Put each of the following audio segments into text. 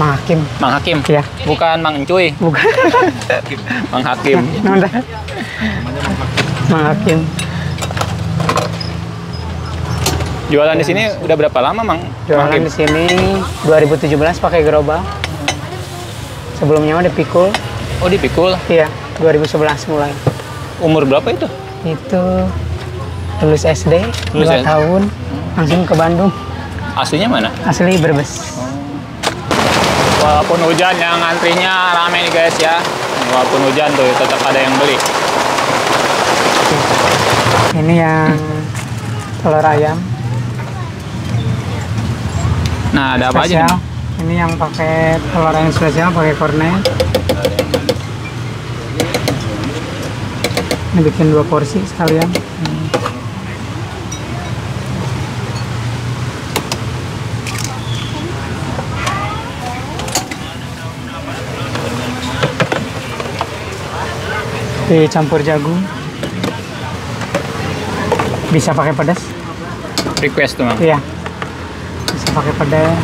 Mang Hakim. Mang Hakim. Iya. Bukan Mang Encuy. Bukan. Mang Hakim. Nanda. Mang Hakim. Jualan di sini udah berapa lama, Mang? Mang Jualan Hakim? di sini 2017 pakai gerobak. Sebelumnya mah dipikul. Oh, dipikul. Iya, 2011 mulai. Umur berapa itu? Itu lulus SD, Lulus 2 SD. tahun, langsung ke Bandung. Aslinya mana? Asli Brebes. Walaupun hujan yang antrinya rame nih guys ya. Walaupun hujan tuh tetap ada yang beli. Ini yang telur ayam Nah, ada apa aja nih? Ini yang pakai telur ayam spesial pakai kornet. Ini bikin dua porsi sekalian. Dicampur jagung. Bisa pakai pedas? Request tuh, Mang. Iya. Bisa pakai pedas.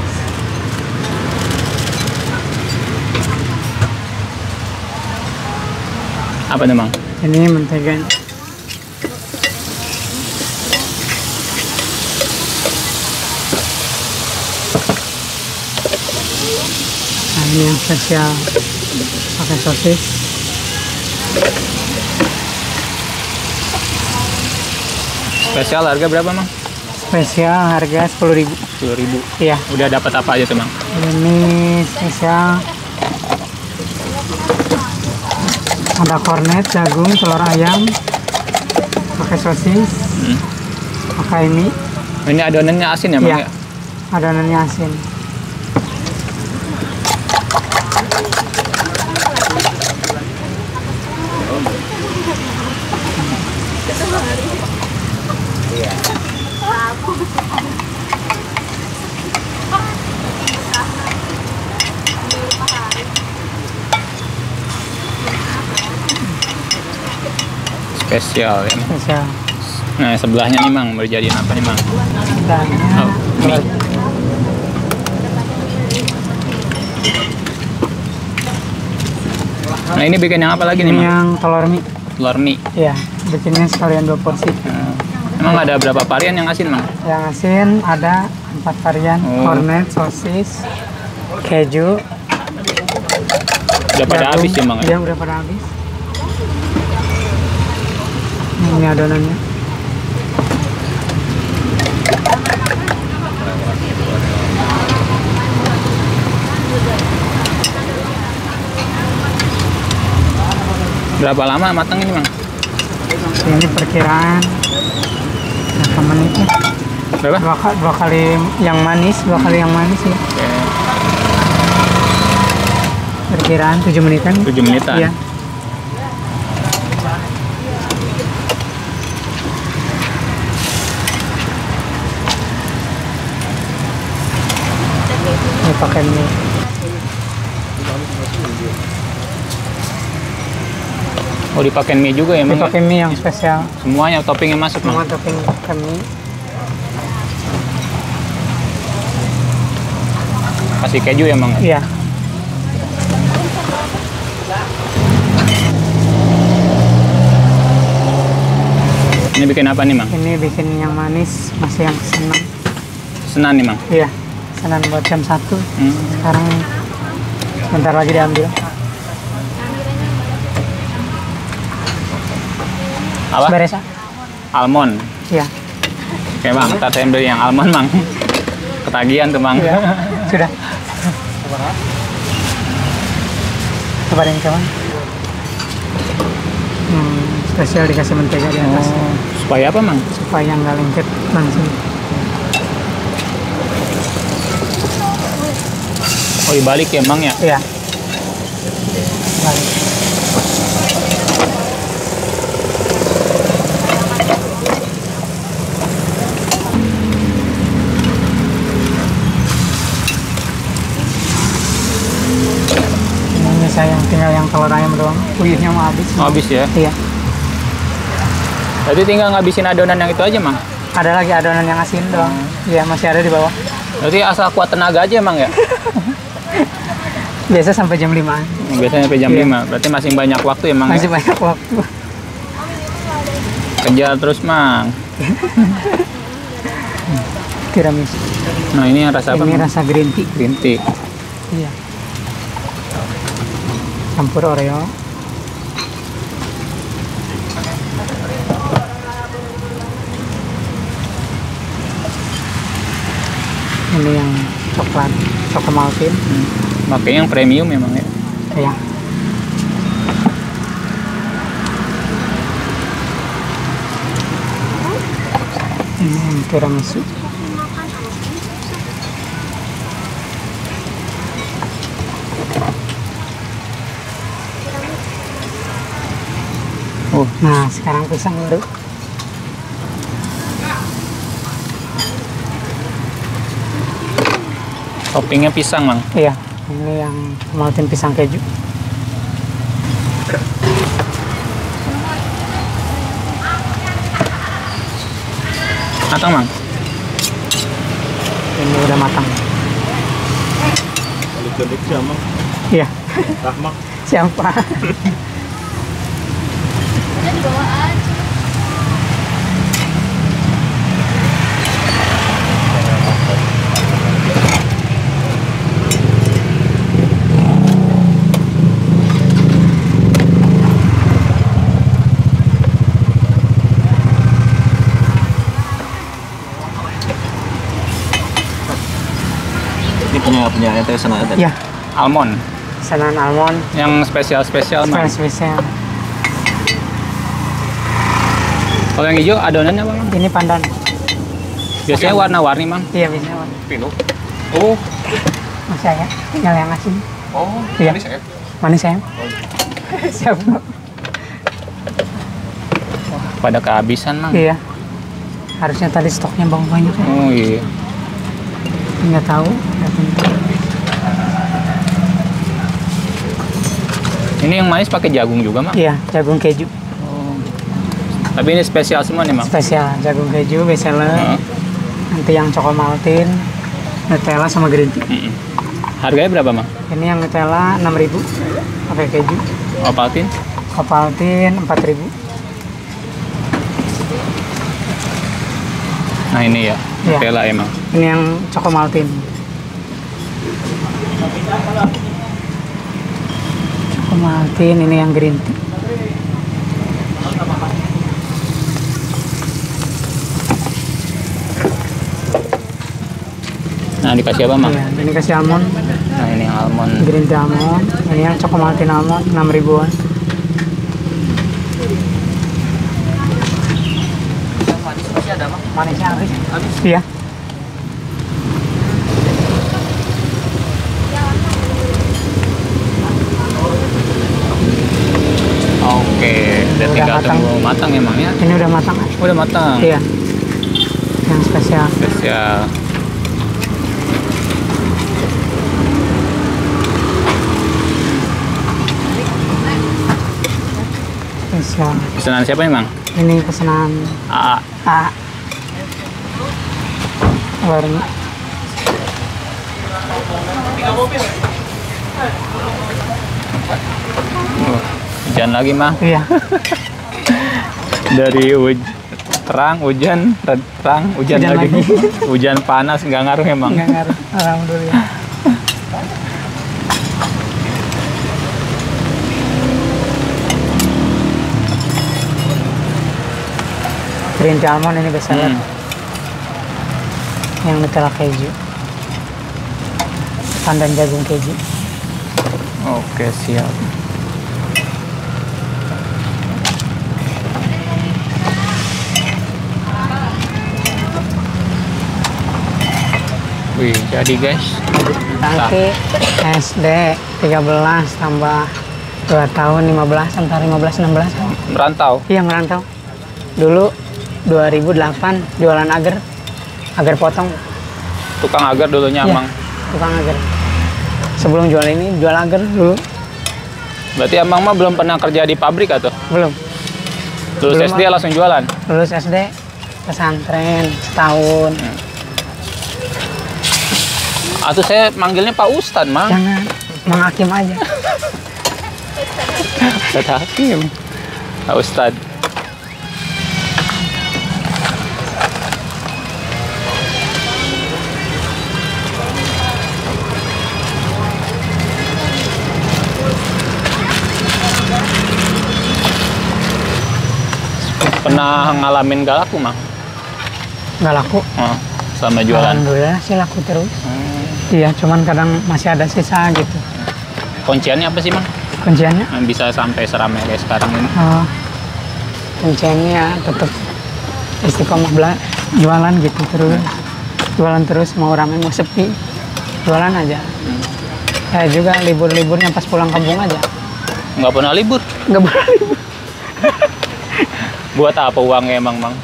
Apa Mang? Ini mentega. Nah, ini yang spesial pakai sosis. Spesial harga berapa, Mang? Spesial harga 10.000. 10.000. Iya, Udah dapat apa aja tuh, Mang? ini spesial ada kornet, jagung, telur ayam, pakai sosis, Hmm. pakai mie, Ini adonannya asin ya, Mang? Iya. ya? adonannya asin. Spesial ya. Spesial. Nah, sebelahnya nih, Mang. Mau dijadiin apa nih, Mang? Oh, mie. Nah, ini bikin yang apa lagi nih, Mang? yang telur mie. Telur mie. Iya, bikinnya sekalian dua porsi. Nah, Emang ada berapa varian yang asin, Mang? Yang asin ada empat varian, Oh. kornet, sosis, keju. Udah pada jagung. habis ya, Mang? ya? Iya, udah pada habis. Ini adonannya. Berapa lama matang ini, Mang? Ini perkiraan berapa menitnya? Berapa? Dua, dua kali yang manis, dua kali yang manis ya. Oke, Perkiraan 7 menitan. 7 menitan. Iya. Ini pakai mie. Oh, dipakai mie juga ya, ya? pakai mie yang spesial. Semuanya toppingnya masuk, Semua topping pakai mie. Kasih keju ya, Mang? Iya. Ini bikin apa nih, Mang? Ini bikin yang manis, masih yang senang. Senan nih, Mang? Iya. Senang buat jam 1. Hmm. Sekarang bentar lagi diambil. Apa? Beres, ah? Almond. Iya. Oke. Ntar saya beli yang almond, Mang. Ketagihan tuh, Mang. Iya. Sudah. Coba yang kawan. Hmm, spesial dikasih mentega di atas Oh, supaya apa, Mang? supaya nggak lengket langsung. Oh, dibalik ya, Mang ya? Iya. Balik. Ini sayang tinggal yang telur ayam doang. Puyuhnya mau habis. Oh, habis ya? Iya. Berarti tinggal ngabisin adonan yang itu aja, Mang? Ada lagi adonan yang asin doang. Iya, masih ada di bawah. Berarti asal kuat tenaga aja, Mang ya? Biasa sampai jam 5 Biasanya sampai jam Iya. 5. Berarti masih banyak waktu emang Masih ya? banyak waktu. Kejar terus, Mang. Tiramisu. Nah, ini yang rasa apa? Ini rasa green tea. Green tea. Iya. Campur Oreo. Ini yang coklat, coklat maltin. Makanya yang premium memang ya. Ya. Ini yang tiramisu. Oh, Nah, sekarang pisang dulu. Toppingnya pisang, Mang. Iya, ini yang maltin pisang keju. Matang, Mang. Ini udah matang. Balik siapa? Iya, Rahmat. siapa? Ini punya punya ente sana ada. Iya, Almond. sanan almond, Yang spesial-spesial, Mang. spesial spesial. Kalau yang hijau adonannya apa, Mang? Ini pandan. Biasanya warna-warni, Mang. Iya, bisa. Wan. Pinu. Oh. Masih ya, tinggal yang asin. Oh, Iya. manis ya? Manis ya? Siap. Bro. Pada kehabisan, Mang. Iya. Harusnya tadi stoknya bang banyak ya. Oh iya. Nggak tahu. Ini yang manis pakai jagung juga, Mang. Iya, jagung keju. Tapi ini spesial semua nih, Mang. Spesial jagung keju, bestseller. Heeh. Nanti yang coklat maltin, Nutella sama green tea. Mm-mm. Harganya berapa, Mang? Ini yang Nutella 6.000 pakai keju. Opaltin? Ovaltine 4.000. Nah, ini ya. Iya. Nutella emang. Ini yang coklat maltin. Coklat maltin, ini yang green tea. Nah, dikasih apa, Mang? Iya, ini kasih almond, Nah, ini yang almond. green tea almond. Ini yang coklat maltin almond 6 ribuan. Manisnya habis. Iya. Oke, udah Udah tinggal matang. tunggu matang emang ya. Ini udah matang. Udah matang. Iya. Yang spesial. Spesial. Spesial. Pesanan siapa nih, Mang? Ini pesanan AA. A. Warna. Hujan lagi, Mang. Iya. Dari huj terang, hujan, terang, hujan, Hujan lagi. lagi. hujan panas nggak ngaruh emang. Enggak ngaruh. Alhamdulillah. Green almond ini bestseller. Hmm. Yang Nutella keju. Pandan jagung keju. Oke, siap. Wih, jadi guys. Nanti SD 13 tambah 2 tahun 15 antara 15 16 Merantau. Iya merantau. Dulu 2008 jualan agar, agar potong. Tukang agar dulunya, Iya, Mang. Tukang agar. Sebelum jual ini jual agar dulu Berarti Abang mah belum pernah kerja di pabrik atau? belum. Lulus Belum, SD langsung jualan? Lulus SD pesantren setahun. Atau saya manggilnya Pak Ustadz, Mang. Jangan Mang Hakim aja. Ustadz Hakim. Pak Ustadz. Pernah ngalamin gak laku, Mang? Nggak laku. Oh, sama jualan. Alhamdulillah sih laku terus. Hmm. Iya, cuman kadang masih ada sisa gitu. Kunciannya apa sih, Mang? Kunciannya bisa sampai seramai kayak sekarang ini. oh, kunciannya ya tetap istiqomah bela jualan gitu terus. Jualan terus mau rame mau sepi. Jualan aja. Saya juga libur-liburnya pas pulang kampung aja. Nggak pernah libur. Nggak boleh libur. Buat apa uangnya emang, Mang?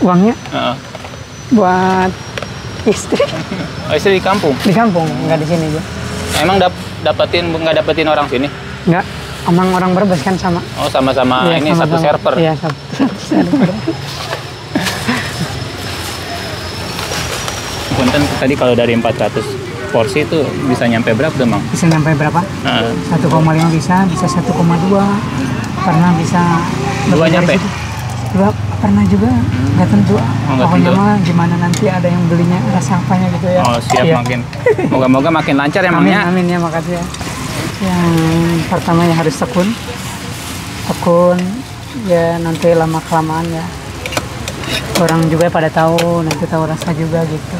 Uangnya Heeh. buat istri Oh, istri di kampung. di kampung, nggak di sini aja. Emang dap dapetin nggak dapetin orang sini? Nggak, emang orang Brebes kan sama. Oh, sama-sama Iya, ini satu sama-sama. server. Iya, satu, satu server. Punten tadi kalau dari 400 porsi itu bisa nyampe berapa tuh, Mang? Bisa sampai berapa? Heeh. 1,5 bisa, bisa 1,2. Pernah bisa Dua lebih dari nyampe? situ. Dua pernah juga, nggak tentu. nggak Pokoknya tentu. mah gimana nanti ada yang belinya, rasa apanya gitu ya. Oh, siap Iya. makin. Moga-moga makin lancar ya, Amin, ya. amin ya makasih ya. Yang pertama ya harus tekun. Tekun, ya nanti lama kelamaan ya. Orang juga pada tahu, nanti tahu rasa juga gitu.